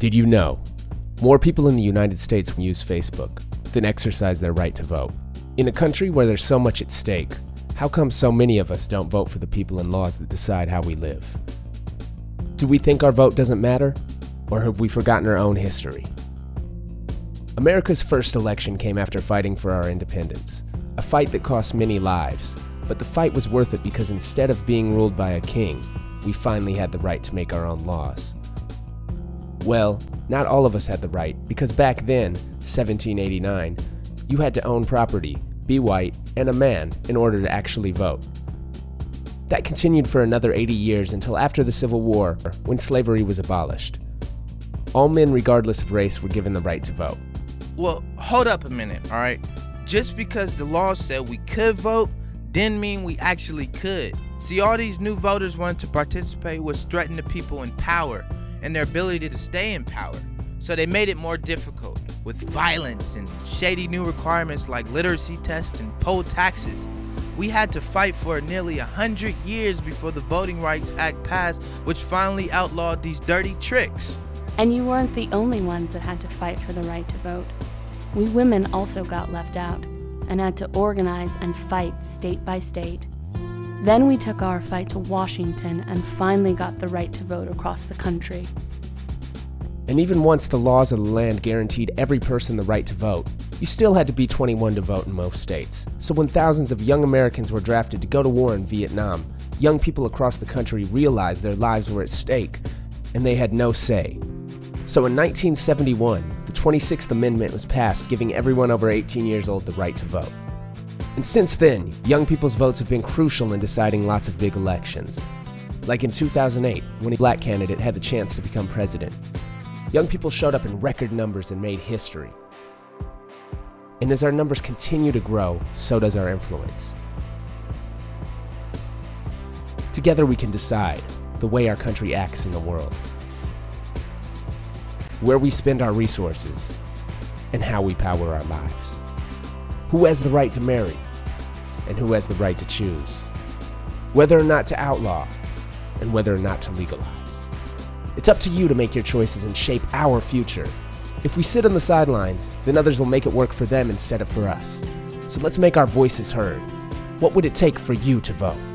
Did you know? More people in the United States use Facebook than exercise their right to vote. In a country where there's so much at stake, how come so many of us don't vote for the people and laws that decide how we live? Do we think our vote doesn't matter? Or have we forgotten our own history? America's first election came after fighting for our independence, a fight that cost many lives, but the fight was worth it because instead of being ruled by a king, we finally had the right to make our own laws. Well, not all of us had the right, because back then, 1789, you had to own property, be white, and a man in order to actually vote. That continued for another 80 years until after the Civil War, when slavery was abolished. All men, regardless of race, were given the right to vote. Well, hold up a minute, all right? Just because the law said we could vote didn't mean we actually could. See, all these new voters wanted to participate was threatening the people in power and their ability to stay in power. So they made it more difficult with violence and shady new requirements like literacy tests and poll taxes. We had to fight for nearly a hundred years before the Voting Rights Act passed, which finally outlawed these dirty tricks. And you weren't the only ones that had to fight for the right to vote. We women also got left out and had to organize and fight state by state. Then we took our fight to Washington and finally got the right to vote across the country. And even once the laws of the land guaranteed every person the right to vote, you still had to be 21 to vote in most states. So when thousands of young Americans were drafted to go to war in Vietnam, young people across the country realized their lives were at stake and they had no say. So in 1971, the 26th Amendment was passed, giving everyone over 18 years old the right to vote. And since then, young people's votes have been crucial in deciding lots of big elections. Like in 2008, when a black candidate had the chance to become president. Young people showed up in record numbers and made history. And as our numbers continue to grow, so does our influence. Together we can decide the way our country acts in the world, where we spend our resources, and how we power our lives who has the right to marry, and who has the right to choose, whether or not to outlaw, and whether or not to legalize. It's up to you to make your choices and shape our future. If we sit on the sidelines, then others will make it work for them instead of for us. So let's make our voices heard. What would it take for you to vote?